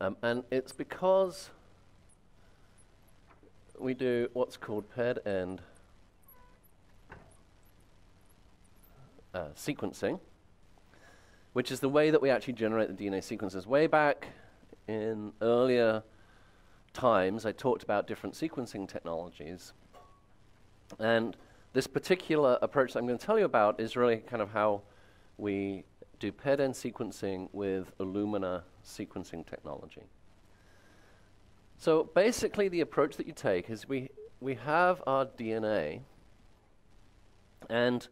Um, and it's because we do what's called paired end uh, sequencing, which is the way that we actually generate the DNA sequences. Way back in earlier times, I talked about different sequencing technologies. And this particular approach that I'm going to tell you about is really kind of how we do paired end sequencing with Illumina sequencing technology. So basically, the approach that you take is we, we have our DNA, and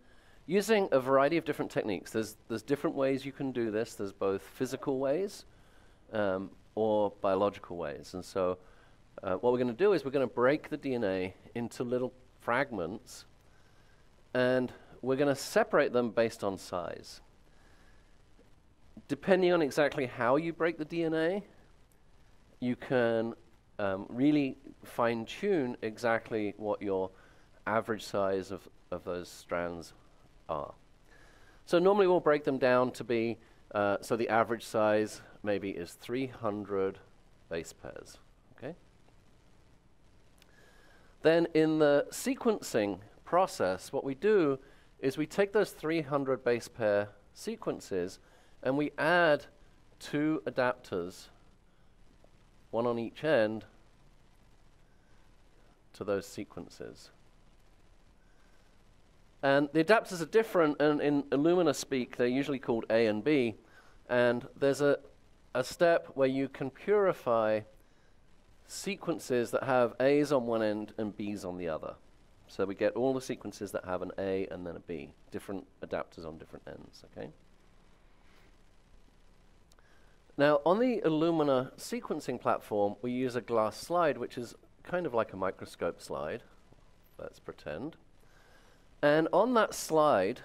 using a variety of different techniques, there's, there's different ways you can do this. There's both physical ways um, or biological ways. And so, uh, what we're going to do is we're going to break the DNA into little fragments, and we're going to separate them based on size depending on exactly how you break the DNA, you can um, really fine tune exactly what your average size of, of those strands are. So normally we'll break them down to be, uh, so the average size maybe is 300 base pairs. Okay. Then in the sequencing process, what we do is we take those 300 base pair sequences and we add two adapters, one on each end, to those sequences. And the adapters are different, and in Illumina speak, they're usually called A and B. And there's a, a step where you can purify sequences that have A's on one end and B's on the other. So we get all the sequences that have an A and then a B, different adapters on different ends, okay? Now, on the Illumina sequencing platform, we use a glass slide, which is kind of like a microscope slide. Let's pretend. And on that slide,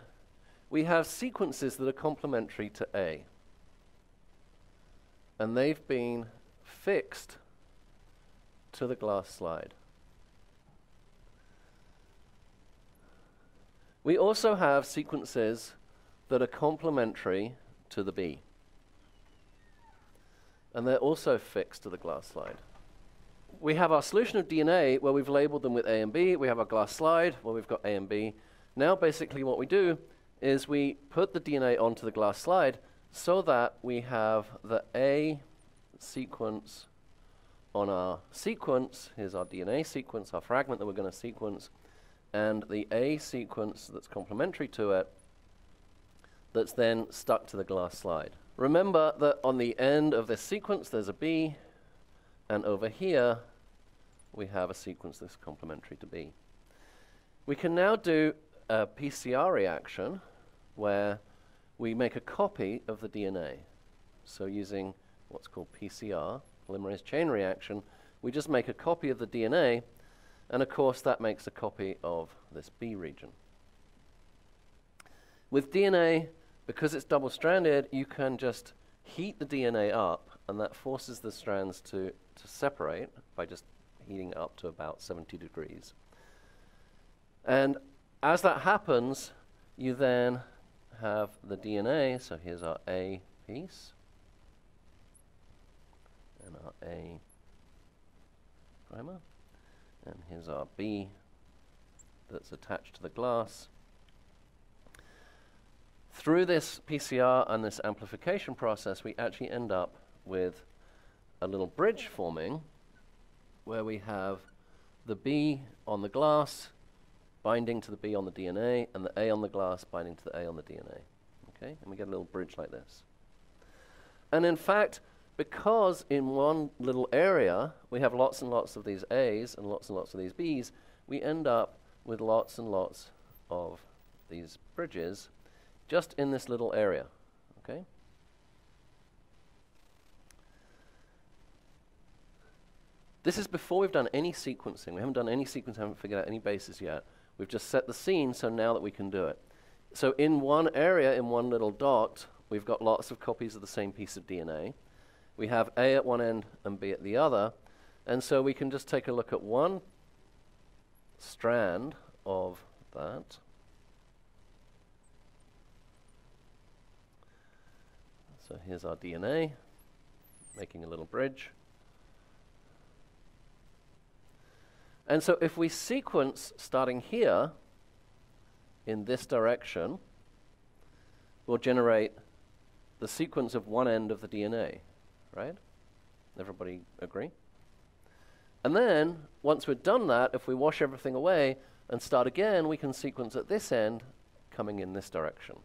we have sequences that are complementary to A. And they've been fixed to the glass slide. We also have sequences that are complementary to the B and they're also fixed to the glass slide. We have our solution of DNA where we've labeled them with A and B. We have our glass slide where we've got A and B. Now basically what we do is we put the DNA onto the glass slide so that we have the A sequence on our sequence. Here's our DNA sequence, our fragment that we're going to sequence, and the A sequence that's complementary to it that's then stuck to the glass slide. Remember that on the end of this sequence there's a B, and over here we have a sequence that's complementary to B. We can now do a PCR reaction where we make a copy of the DNA. So using what's called PCR, polymerase chain reaction, we just make a copy of the DNA, and of course that makes a copy of this B region. With DNA, because it's double-stranded, you can just heat the DNA up, and that forces the strands to, to separate by just heating up to about 70 degrees. And as that happens, you then have the DNA. So here's our A piece and our A primer. And here's our B that's attached to the glass. Through this PCR and this amplification process, we actually end up with a little bridge forming where we have the B on the glass binding to the B on the DNA and the A on the glass binding to the A on the DNA. Okay? And we get a little bridge like this. And in fact, because in one little area we have lots and lots of these A's and lots and lots of these B's, we end up with lots and lots of these bridges just in this little area. Okay? This is before we've done any sequencing. We haven't done any sequencing, haven't figured out any bases yet. We've just set the scene so now that we can do it. So in one area, in one little dot, we've got lots of copies of the same piece of DNA. We have A at one end and B at the other. And so we can just take a look at one strand of that. So here's our DNA. making a little bridge. And so if we sequence starting here in this direction, we'll generate the sequence of one end of the DNA, right? Everybody agree? And then, once we've done that, if we wash everything away and start again, we can sequence at this end coming in this direction.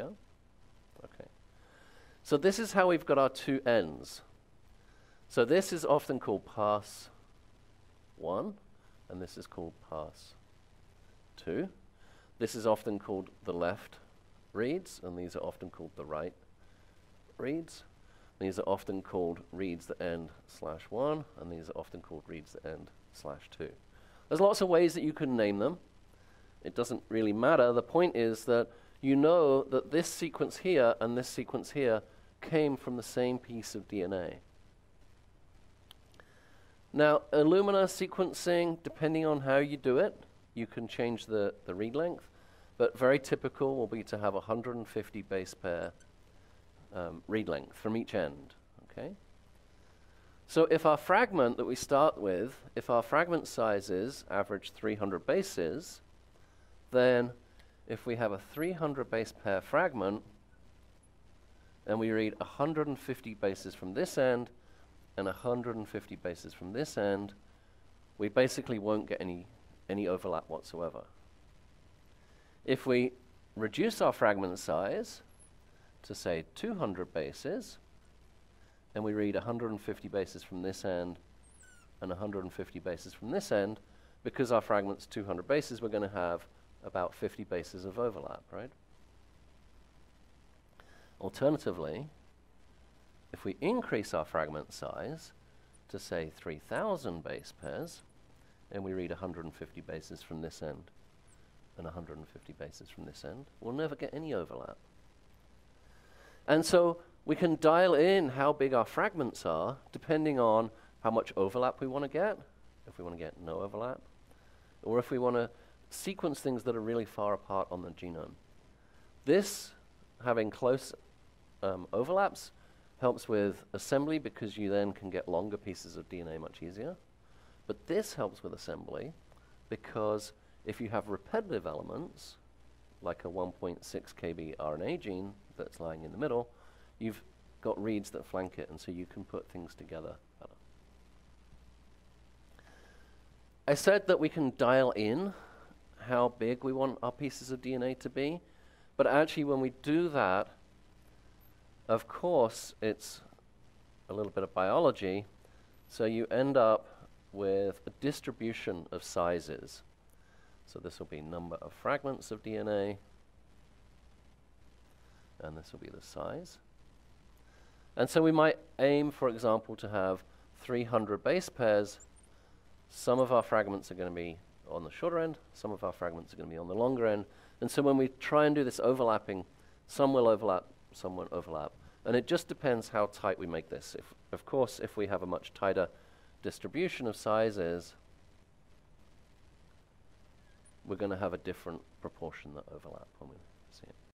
Yeah? Okay. So this is how we've got our two ends. So this is often called pass 1, and this is called pass 2. This is often called the left reads, and these are often called the right reads. These are often called reads that end slash 1, and these are often called reads that end slash 2. There's lots of ways that you can name them. It doesn't really matter. The point is that you know that this sequence here and this sequence here came from the same piece of DNA. Now, Illumina sequencing, depending on how you do it, you can change the, the read length, but very typical will be to have 150 base pair um, read length from each end, okay? So if our fragment that we start with, if our fragment sizes average 300 bases, then if we have a 300 base pair fragment, and we read 150 bases from this end, and 150 bases from this end, we basically won't get any, any overlap whatsoever. If we reduce our fragment size to say 200 bases, and we read 150 bases from this end and 150 bases from this end, because our fragment's 200 bases, we're going to have about 50 bases of overlap, right? Alternatively, if we increase our fragment size to say 3,000 base pairs, and we read 150 bases from this end and 150 bases from this end, we'll never get any overlap. And so we can dial in how big our fragments are depending on how much overlap we want to get, if we want to get no overlap, or if we want to sequence things that are really far apart on the genome. This, having close um, overlaps, helps with assembly because you then can get longer pieces of DNA much easier. But this helps with assembly because if you have repetitive elements, like a 1.6 kb RNA gene that's lying in the middle, you've got reads that flank it, and so you can put things together better. I said that we can dial in how big we want our pieces of DNA to be, but actually when we do that, of course, it's a little bit of biology, so you end up with a distribution of sizes. So this will be number of fragments of DNA, and this will be the size. And so we might aim, for example, to have 300 base pairs. Some of our fragments are going to be on the shorter end, some of our fragments are going to be on the longer end. And so when we try and do this overlapping, some will overlap, some won't overlap. And it just depends how tight we make this. If, of course, if we have a much tighter distribution of sizes, we're going to have a different proportion that overlap when we see it.